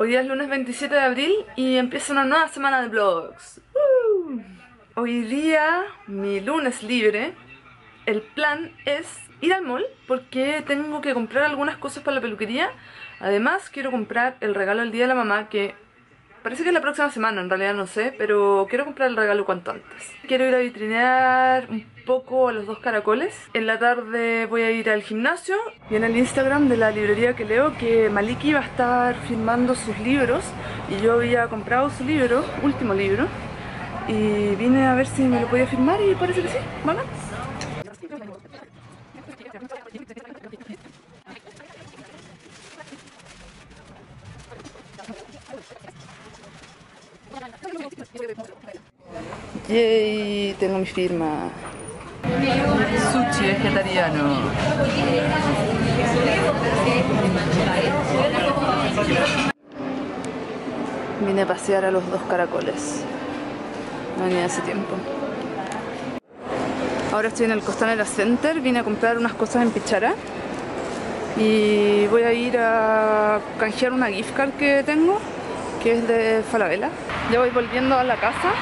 Hoy día es lunes 27 de abril y empieza una nueva semana de vlogs. Hoy día, mi lunes libre, el plan es ir al mall porque tengo que comprar algunas cosas para la peluquería. Además, quiero comprar el regalo del día de la mamá que parece que es la próxima semana, en realidad no sé, pero quiero comprar el regalo cuanto antes. Quiero ir a vitrinear un poco a los dos caracoles. En la tarde voy a ir al gimnasio y en el Instagram de la librería que leo que Maliki va a estar firmando sus libros y yo había comprado su libro, último libro, y vine a ver si me lo podía firmar y parece que sí, ¿vale? Yay, tengo mi firma. Sushi vegetariano. Vine a pasear a los dos caracoles. No venía hace tiempo. Ahora estoy en el Costanera Center. Vine a comprar unas cosas en Pichara. Y voy a ir a canjear una gift card que tengo, que es de Falabella. Ya voy volviendo a la casa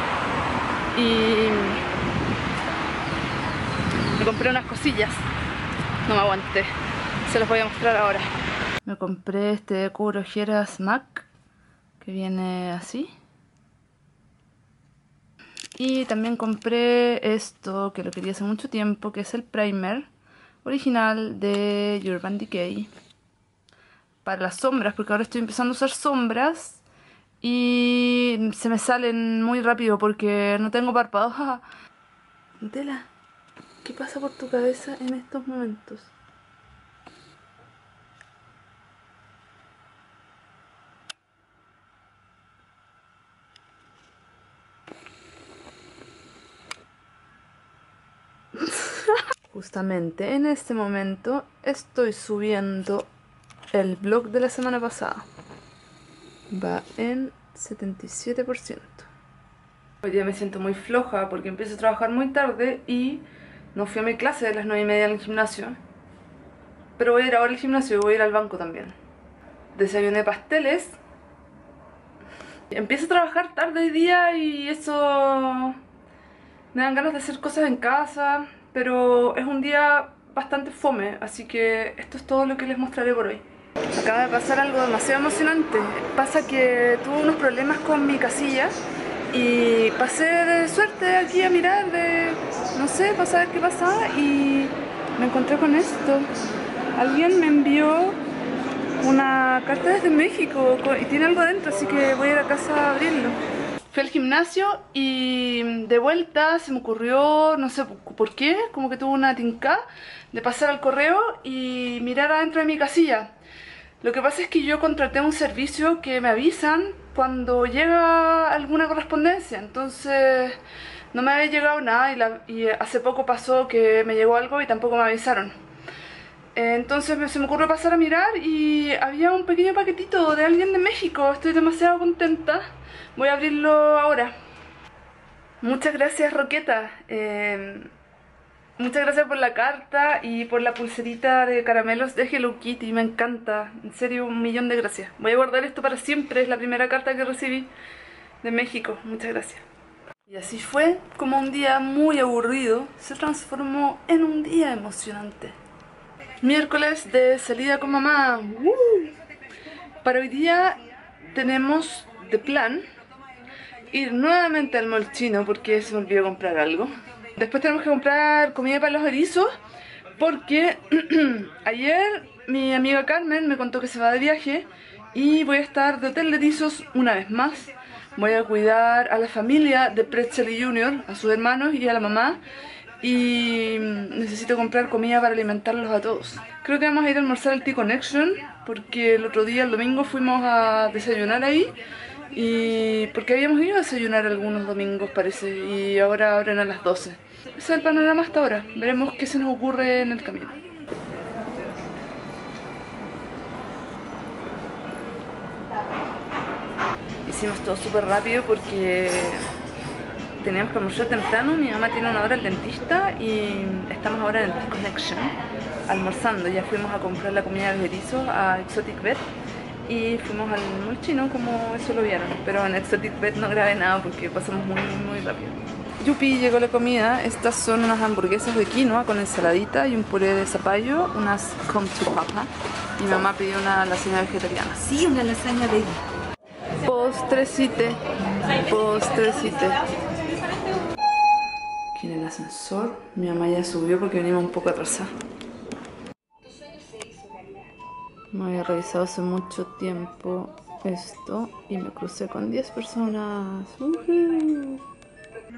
y me compré unas cosillas. No me aguanté. Se los voy a mostrar ahora. Me compré este cubre ojeras MAC que viene así. Y también compré esto que lo quería hace mucho tiempo, que es el primer original de Urban Decay. Para las sombras, porque ahora estoy empezando a usar sombras y se me salen muy rápido porque no tengo párpados. Tela, ¿qué pasa por tu cabeza en estos momentos? Justamente en este momento estoy subiendo el vlog de la semana pasada. Va en 77%. Hoy día me siento muy floja porque empiezo a trabajar muy tarde y no fui a mi clase de las 9 y media el gimnasio. Pero voy a ir ahora al gimnasio y voy a ir al banco también. Desayuné pasteles. Empiezo a trabajar tarde hoy día y eso me dan ganas de hacer cosas en casa, pero es un día bastante fome, así que esto es todo lo que les mostraré por hoy. Acaba de pasar algo demasiado emocionante. Pasa que tuve unos problemas con mi casilla y pasé de suerte aquí a mirar, de no sé, para saber qué pasaba y me encontré con esto. Alguien me envió una carta desde México y tiene algo adentro, así que voy a ir a casa a abrirlo. Fui al gimnasio y de vuelta se me ocurrió, no sé por qué, como que tuve una tinca de pasar al correo y mirar adentro de mi casilla. Lo que pasa es que yo contraté un servicio que me avisan cuando llega alguna correspondencia, entonces no me había llegado nada y, hace poco pasó que me llegó algo y tampoco me avisaron. Entonces se me ocurrió pasar a mirar y había un pequeño paquetito de alguien de México, estoy demasiado contenta. Voy a abrirlo ahora. Muchas gracias Roqueta. Eh, muchas gracias por la carta y por la pulserita de caramelos de Hello Kitty. Me encanta. En serio, un millón de gracias. Voy a guardar esto para siempre. Es la primera carta que recibí de México. Muchas gracias. Y así fue como un día muy aburrido se transformó en un día emocionante. Miércoles de salida con mamá. ¡Uh! Para hoy día tenemos de plan ir nuevamente al mall chino porque se me olvidó comprar algo. Después tenemos que comprar comida para los erizos porque ayer mi amiga Carmen me contó que se va de viaje y voy a estar de hotel de erizos una vez más. Voy a cuidar a la familia de Pretzel Junior, a sus hermanos y a la mamá y necesito comprar comida para alimentarlos a todos. Creo que vamos a ir a almorzar al T-Connection porque el otro día, el domingo, fuimos a desayunar ahí y porque habíamos ido a desayunar algunos domingos parece y ahora abren a las 12. Es el panorama hasta ahora, veremos qué se nos ocurre en el camino. Hicimos todo súper rápido porque teníamos que almorzar temprano, mi mamá tiene una hora al dentista y estamos ahora en el T-Connection almorzando, ya fuimos a comprar la comida de erizo a Exotic Vet y fuimos al mall chino como eso lo vieron. Pero en Exotic Bed no grabé nada porque pasamos muy muy rápido. Yupi, llegó la comida. Estas son unas hamburguesas de quinoa con ensaladita y un puré de zapallo, unas come to papa. Y mi mamá pidió una lasaña vegetariana. Sí, una lasaña de Postrecite, postrecite. Aquí en el ascensor, mi mamá ya subió porque venimos un poco atrasados. No había revisado hace mucho tiempo esto y me crucé con 10 personas.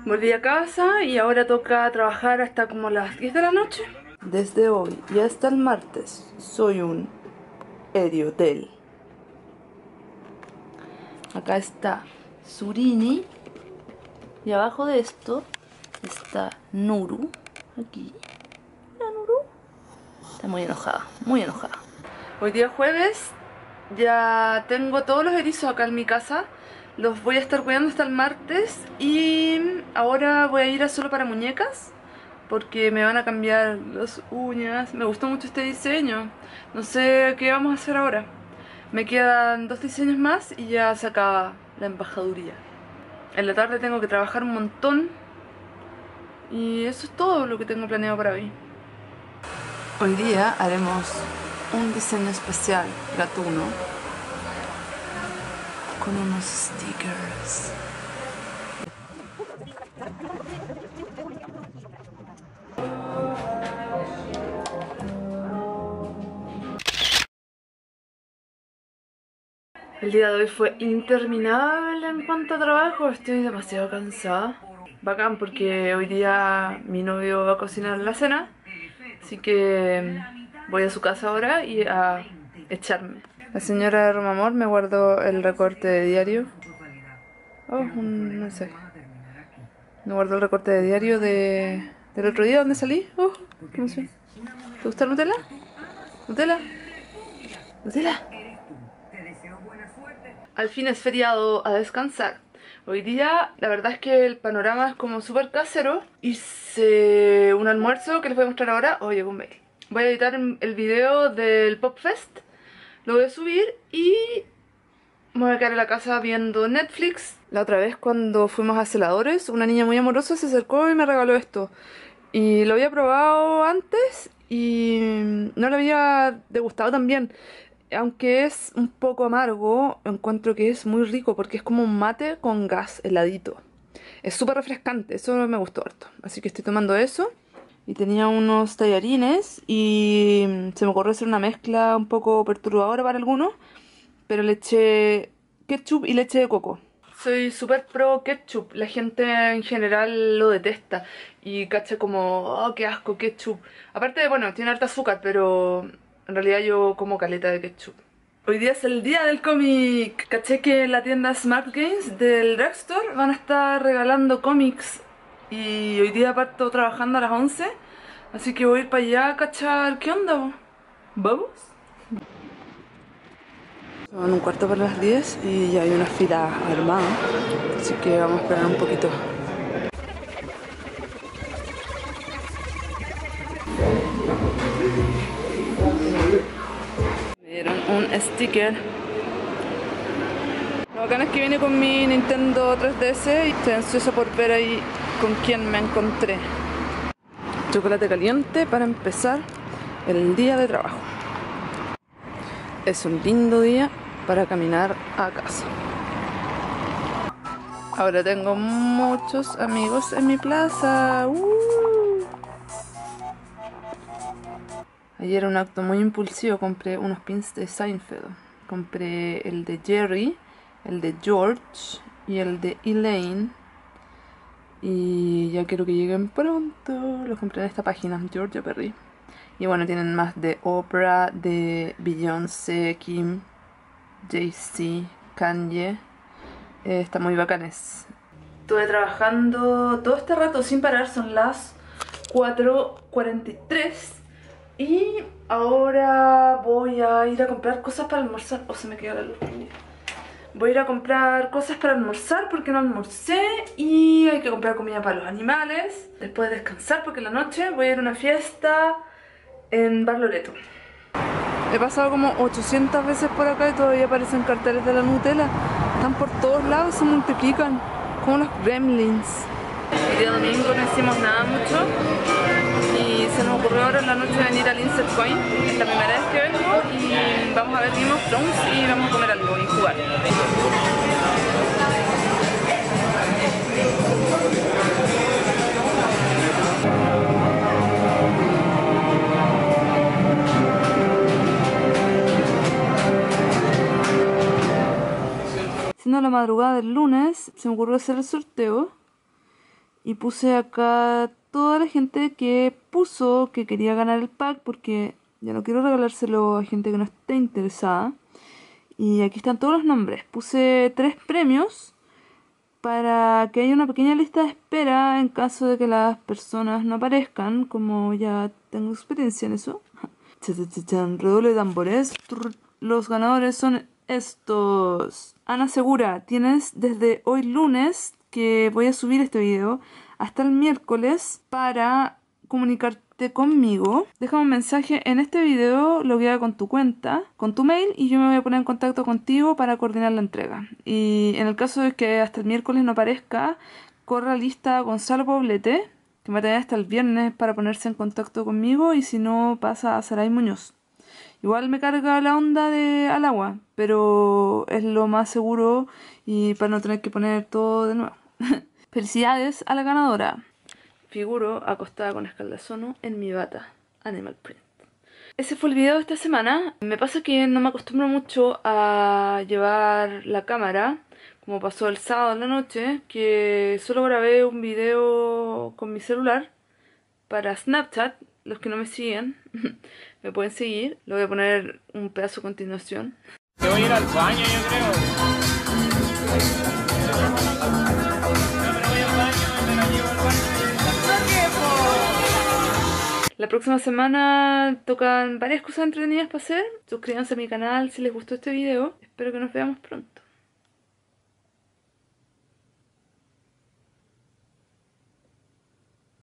Volví a casa y ahora toca trabajar hasta como las 10 de la noche. Desde hoy y hasta el martes soy un Ediotel. Acá está Surini. Y abajo de esto está Nuru. Aquí. Mira, Nuru. Está muy enojada, muy enojada. Hoy día jueves ya tengo todos los erizos acá en mi casa. Los voy a estar cuidando hasta el martes. Y ahora voy a ir a solo para muñecas. Porque me van a cambiar las uñas. Me gustó mucho este diseño. No sé qué vamos a hacer ahora. Me quedan dos diseños más y ya se acaba la embajaduría. En la tarde tengo que trabajar un montón. Y eso es todo lo que tengo planeado para hoy. Hoy día haremos un diseño especial gatuno con unos stickers. El día de hoy fue interminable en cuanto a trabajo, estoy demasiado cansada. Bacán porque hoy día mi novio va a cocinar la cena, así que voy a su casa ahora y a echarme. La señora Romamor me guardó el recorte de diario. Oh, un mensaje. Me guardó el recorte de diario de, del otro día donde salí. Oh, qué emoción. ¿Te gusta Nutella? ¿Nutella? ¿Nutella? Al fin es feriado a descansar. Hoy día la verdad es que el panorama es como súper casero. Hice un almuerzo que les voy a mostrar ahora. Oh, llegó un mail. Voy a editar el video del Pop Fest. Lo voy a subir y me voy a quedar en la casa viendo Netflix. La otra vez cuando fuimos a celadores, una niña muy amorosa se acercó y me regaló esto. Y lo había probado antes y no lo había degustado tan bien. Aunque es un poco amargo, encuentro que es muy rico porque es como un mate con gas heladito. Es súper refrescante, eso me gustó harto. Así que estoy tomando eso. Y tenía unos tallarines y se me ocurrió hacer una mezcla un poco perturbadora para algunos. Pero le eché ketchup y leche de coco. Soy súper pro ketchup, la gente en general lo detesta y cacha como, oh, qué asco ketchup. Aparte, bueno, tiene harta azúcar, pero en realidad yo como caleta de ketchup. Hoy día es el día del cómic. Caché que en la tienda Smart Games del Drugstore van a estar regalando cómics. Y hoy día parto trabajando a las 11. Así que voy a ir para allá a cachar qué onda. ¿Vamos? Son un cuarto para las 10 y ya hay una fila armada. Así que vamos a esperar un poquito. Me dieron un sticker. Lo bacán es que viene con mi Nintendo 3DS y estoy ansiosa por ver ahí con quién me encontré. Chocolate caliente para empezar el día de trabajo. Es un lindo día para caminar a casa. Ahora tengo muchos amigos en mi plaza. ¡Uh! Ayer un acto muy impulsivo compré unos pins de Seinfeld. Compré el de Jerry, el de George y el de Elaine. Y ya quiero que lleguen pronto. Los compré en esta página, Georgia Perry. Y bueno, tienen más de Oprah, de Beyoncé, Kim, Jay-Z, Kanye. Eh, están muy bacanes. Estuve trabajando todo este rato sin parar, son las 4.43 y ahora voy a ir a comprar cosas para almorzar. Oh, se me quedó la luz. Voy a ir a comprar cosas para almorzar porque no almorcé y hay que comprar comida para los animales. Después de descansar porque en la noche voy a ir a una fiesta en Bar Loreto. He pasado como 800 veces por acá y todavía aparecen carteles de la Nutella. Están por todos lados, se multiplican, como los gremlins. El día domingo no hicimos nada mucho y se nos ocurrió ahora en la noche venir al Insert Coin. Es la primera vez que vengo y vamos a ver Game of Thrones y vamos a comer algo y jugar. Siendo la madrugada del lunes, se me ocurrió hacer el sorteo y puse acá toda la gente que puso que quería ganar el pack porque ya no quiero regalárselo a gente que no esté interesada. Y aquí están todos los nombres. Puse tres premios para que haya una pequeña lista de espera en caso de que las personas no aparezcan, como ya tengo experiencia en eso. Redoble de tambores. Los ganadores son estos. Ana Segura, tienes desde hoy lunes que voy a subir este video hasta el miércoles para comunicarte conmigo. Déjame un mensaje en este video, lo loguea con tu cuenta, con tu mail y yo me voy a poner en contacto contigo para coordinar la entrega. Y en el caso de que hasta el miércoles no aparezca, corra lista Gonzalo Poblete, que me hasta el viernes para ponerse en contacto conmigo y si no pasa a Saray Muñoz. Igual me carga la onda de al agua, pero es lo más seguro y para no tener que poner todo de nuevo. Felicidades a la ganadora. Figuro acostada con escaldazono en mi bata. Animal Print. Ese fue el video de esta semana. Me pasa que no me acostumbro mucho a llevar la cámara, como pasó el sábado en la noche, que solo grabé un video con mi celular para Snapchat. Los que no me siguen me pueden seguir. Lo voy a poner un pedazo a continuación. Te voy a ir al baño, yo creo. La próxima semana tocan varias cosas entretenidas para hacer. Suscríbanse a mi canal si les gustó este video. Espero que nos veamos pronto.